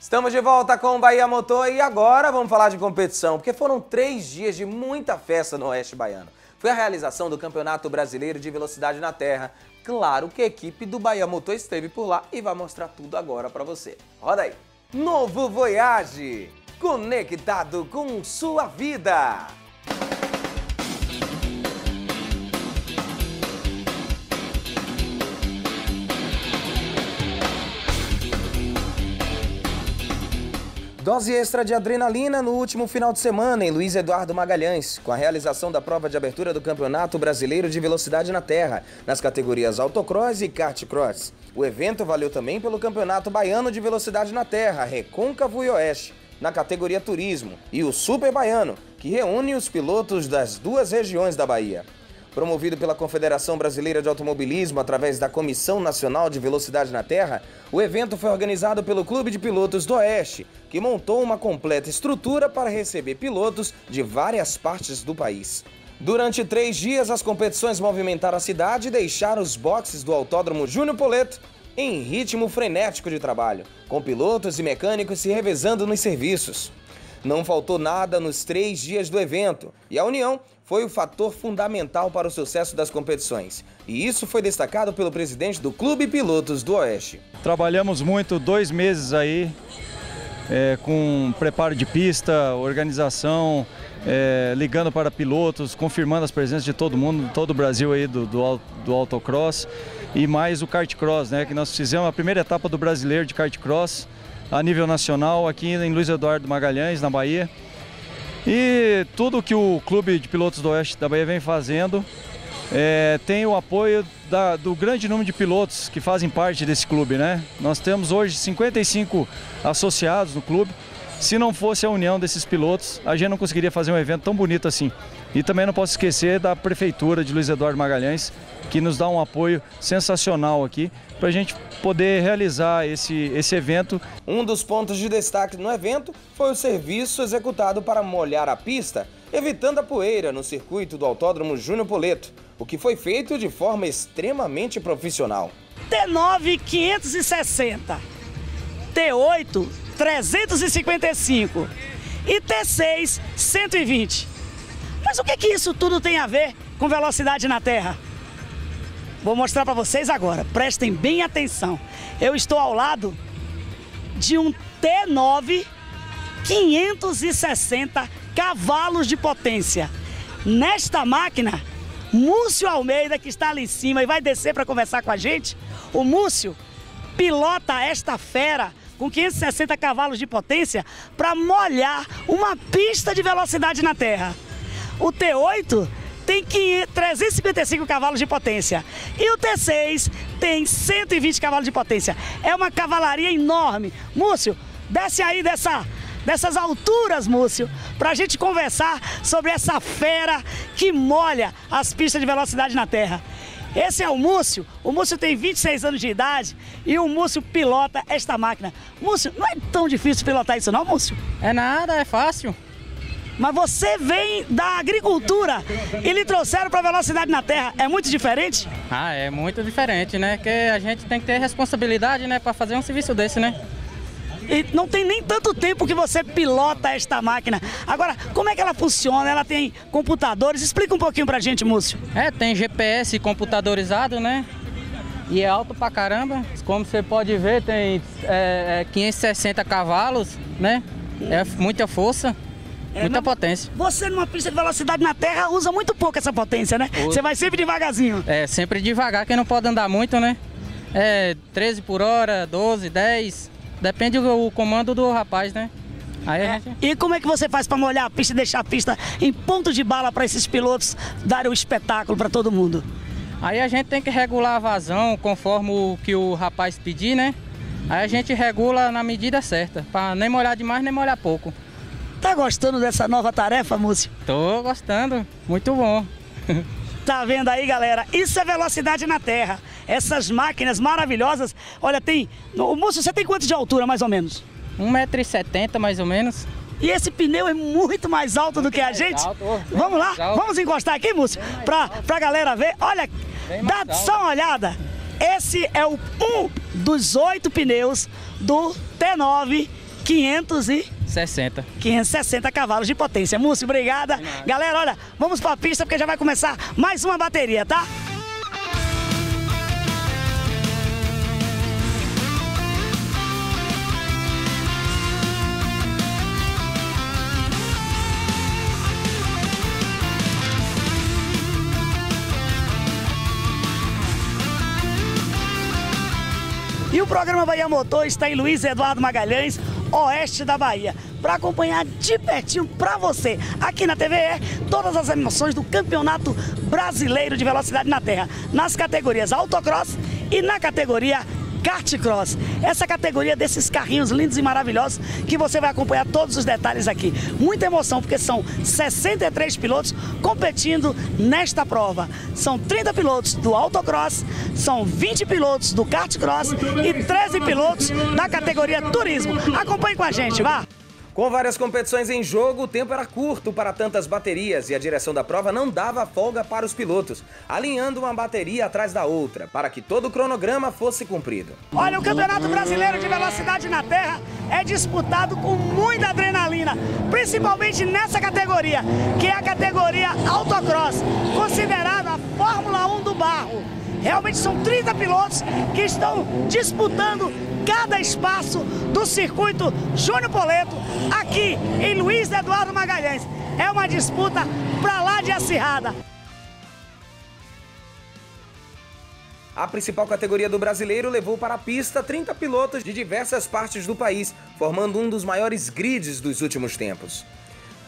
Estamos de volta com o Bahia Motor e agora vamos falar de competição, porque foram três dias de muita festa no Oeste Baiano. Foi a realização do Campeonato Brasileiro de Velocidade na Terra. Claro que a equipe do Bahia Motor esteve por lá e vai mostrar tudo agora para você. Roda aí! Novo Voyage, conectado com sua vida. Dose extra de adrenalina no último final de semana em Luiz Eduardo Magalhães, com a realização da prova de abertura do Campeonato Brasileiro de Velocidade na Terra, nas categorias Autocross e Kartcross. O evento valeu também pelo Campeonato Baiano de Velocidade na Terra, Recôncavo e Oeste, na categoria Turismo, e o Super Baiano, que reúne os pilotos das duas regiões da Bahia. Promovido pela Confederação Brasileira de Automobilismo através da Comissão Nacional de Velocidade na Terra, o evento foi organizado pelo Clube de Pilotos do Oeste, que montou uma completa estrutura para receber pilotos de várias partes do país. Durante três dias, as competições movimentaram a cidade e deixaram os boxes do Autódromo Júnior Poleto em ritmo frenético de trabalho, com pilotos e mecânicos se revezando nos serviços. Não faltou nada nos três dias do evento e a união foi o fator fundamental para o sucesso das competições. E isso foi destacado pelo presidente do Clube Pilotos do Oeste. Trabalhamos muito, dois meses aí, é, com preparo de pista, organização, é, ligando para pilotos, confirmando as presenças de todo mundo, todo o Brasil aí do, do, do autocross e mais o kartcross, né? Que nós fizemos a primeira etapa do brasileiro de kartcross a nível nacional aqui em Luiz Eduardo Magalhães, na Bahia. E tudo que o Clube de Pilotos do Oeste da Bahia vem fazendo é, tem o apoio da, do grande número de pilotos que fazem parte desse clube, né? Nós temos hoje 55 associados no clube. Se não fosse a união desses pilotos, a gente não conseguiria fazer um evento tão bonito assim. E também não posso esquecer da Prefeitura de Luiz Eduardo Magalhães, que nos dá um apoio sensacional aqui para a gente poder realizar esse, esse evento. Um dos pontos de destaque no evento foi o serviço executado para molhar a pista, evitando a poeira no circuito do Autódromo Júnior Poleto, o que foi feito de forma extremamente profissional. T9 560, T8 355 e T6 120. Mas o que, que isso tudo tem a ver com velocidade na Terra? Vou mostrar para vocês agora. Prestem bem atenção. Eu estou ao lado de um T9 560 cavalos de potência. Nesta máquina, Múcio Almeida, que está ali em cima e vai descer para conversar com a gente, o Múcio pilota esta fera com 560 cavalos de potência para molhar uma pista de velocidade na Terra. O T8 tem 355 cavalos de potência. E o T6 tem 120 cavalos de potência. É uma cavalaria enorme. Múcio, desce aí dessa, dessas alturas, Múcio, para a gente conversar sobre essa fera que molha as pistas de velocidade na Terra. Esse é o Múcio. O Múcio tem 26 anos de idade e o Múcio pilota esta máquina. Múcio, não é tão difícil pilotar isso não, Múcio? É nada, é fácil. Mas você vem da agricultura e lhe trouxeram para a velocidade na terra. É muito diferente? Ah, é muito diferente, né? Que a gente tem que ter responsabilidade, né, para fazer um serviço desse, né? E não tem nem tanto tempo que você pilota esta máquina. Agora, como é que ela funciona? Ela tem computadores? Explica um pouquinho pra gente, Múcio. É, tem GPS computadorizado, né? E é alto pra caramba. Como você pode ver, tem é, 560 cavalos, né? É muita força. É, Muita potência. Você numa pista de velocidade na terra usa muito pouco essa potência, né? Usa. Você vai sempre devagarzinho. É, sempre devagar, que não pode andar muito, né? É 13 por hora, 12, 10. Depende do comando do rapaz, né? É. Gente... E como é que você faz para molhar a pista e deixar a pista em ponto de bala para esses pilotos darem o um espetáculo para todo mundo? Aí a gente tem que regular a vazão conforme o que o rapaz pedir, né? Aí a gente regula na medida certa, para nem molhar demais nem molhar pouco. Tá gostando dessa nova tarefa, Múcio? Tô gostando, muito bom. Tá vendo aí, galera? Isso é velocidade na terra. Essas máquinas maravilhosas. Olha, tem. O Múcio, você tem quanto de altura, mais ou menos? 1,70m mais ou menos. E esse pneu é muito mais alto muito do que a gente. Alto, Vamos lá, alto. vamos encostar aqui, Múcio, pra, pra galera ver. Olha, dá só uma olhada. Esse é o um dos oito pneus do T9 500 e... 60. 560 cavalos de potência. Múcio, obrigada. Galera, olha, vamos pra pista porque já vai começar mais uma bateria, tá? E o programa Bahia Motor está em Luiz Eduardo Magalhães, oeste da Bahia, para acompanhar de pertinho para você, aqui na TVE, todas as emoções do Campeonato Brasileiro de Velocidade na Terra, nas categorias Autocross e na categoria kart cross. Essa categoria desses carrinhos lindos e maravilhosos que você vai acompanhar todos os detalhes aqui. Muita emoção porque são 63 pilotos competindo nesta prova. São 30 pilotos do autocross, são 20 pilotos do kart cross e 13 pilotos da categoria turismo. Acompanhe com a gente, vá! Com várias competições em jogo, o tempo era curto para tantas baterias e a direção da prova não dava folga para os pilotos, alinhando uma bateria atrás da outra, para que todo o cronograma fosse cumprido. Olha, o Campeonato Brasileiro de Velocidade na Terra é disputado com muita adrenalina, principalmente nessa categoria, que é a categoria Autocross, considerada a Fórmula 1 do barro. Realmente são 30 pilotos que estão disputando cada espaço do circuito Júnior Poleto, aqui em Luiz Eduardo Magalhães. É uma disputa pra lá de acirrada. A principal categoria do brasileiro levou para a pista 30 pilotos de diversas partes do país, formando um dos maiores grids dos últimos tempos.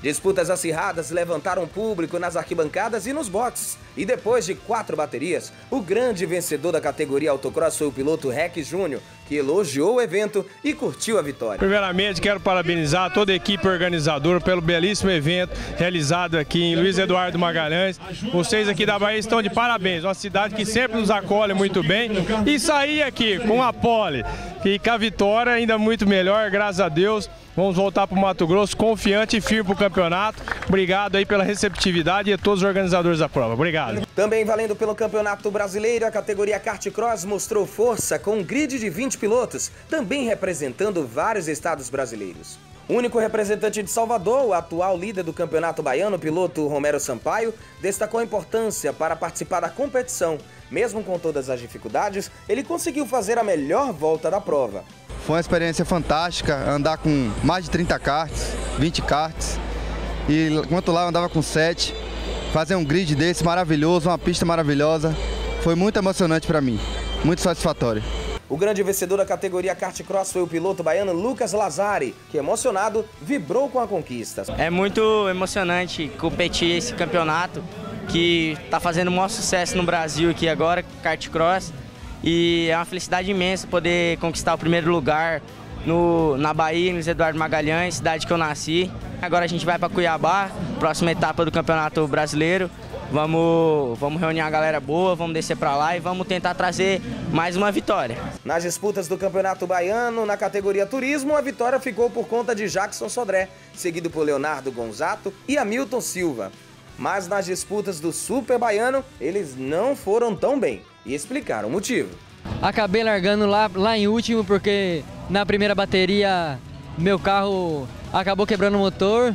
Disputas acirradas levantaram público nas arquibancadas e nos boxes. E depois de quatro baterias, o grande vencedor da categoria autocross foi o piloto Rec Júnior, que elogiou o evento e curtiu a vitória. Primeiramente, quero parabenizar toda a equipe organizadora pelo belíssimo evento realizado aqui em Luiz Eduardo Magalhães. Vocês aqui da Bahia estão de parabéns, uma cidade que sempre nos acolhe muito bem. E sair aqui com a pole e com a vitória ainda muito melhor, graças a Deus. Vamos voltar para o Mato Grosso confiante e firme para o campeonato. Obrigado aí pela receptividade e a todos os organizadores da prova. Obrigado. Também valendo pelo Campeonato Brasileiro, a categoria kart cross mostrou força com um grid de 20 pilotos, também representando vários estados brasileiros. O único representante de Salvador, o atual líder do Campeonato Baiano, o piloto Romero Sampaio, destacou a importância para participar da competição. Mesmo com todas as dificuldades, ele conseguiu fazer a melhor volta da prova. Foi uma experiência fantástica andar com mais de 30 karts, 20 karts. E enquanto lá eu andava com 7. Fazer um grid desse maravilhoso, uma pista maravilhosa. Foi muito emocionante para mim, muito satisfatório. O grande vencedor da categoria kart cross foi o piloto baiano Lucas Lazari, que emocionado vibrou com a conquista. É muito emocionante competir esse campeonato que está fazendo o maior sucesso no Brasil aqui agora, kart cross. E é uma felicidade imensa poder conquistar o primeiro lugar no, na Bahia, em Luiz Eduardo Magalhães, cidade que eu nasci. Agora a gente vai para Cuiabá, próxima etapa do Campeonato Brasileiro. Vamos, vamos reunir a galera boa, vamos descer para lá e vamos tentar trazer mais uma vitória. Nas disputas do Campeonato Baiano, na categoria Turismo, a vitória ficou por conta de Jackson Sodré, seguido por Leonardo Gonzato e Hamilton Silva. Mas nas disputas do Super Baiano, eles não foram tão bem e explicaram o motivo. Acabei largando lá, lá em último porque na primeira bateria meu carro acabou quebrando o motor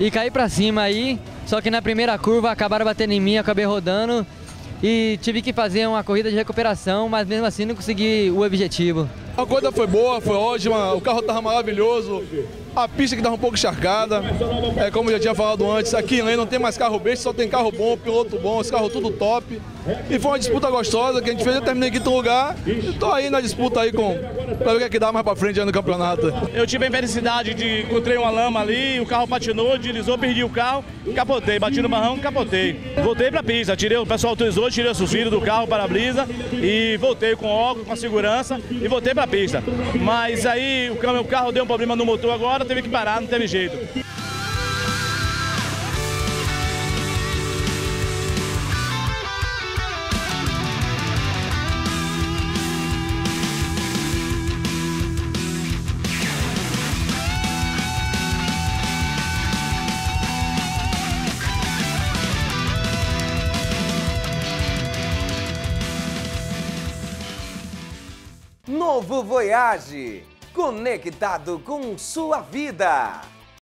e caí pra cima aí. Só que na primeira curva acabaram batendo em mim, acabei rodando e tive que fazer uma corrida de recuperação, mas mesmo assim não consegui o objetivo. A corrida foi boa, foi ótima, o carro estava maravilhoso, a pista que estava um pouco encharcada. É, como eu já tinha falado antes, aqui em Lei não tem mais carro besta, só tem carro bom, piloto bom, esse carro tudo top. E foi uma disputa gostosa que a gente fez, eu terminei em quinto lugar e tô aí na disputa aí com para ver o que, é que dá mais para frente no campeonato. Eu tive a infelicidade de encontrei uma lama ali, o carro patinou, deslizou, perdi o carro, capotei, bati no marrão, capotei. Voltei pra pista, tirei, o pessoal autorizou, tirei o suspiro do carro, para-brisa e voltei com óculos, com segurança e voltei pra pista. Mas aí o carro deu um problema no motor agora, teve que parar, não teve jeito. Novo Voyage. conectado com sua vida.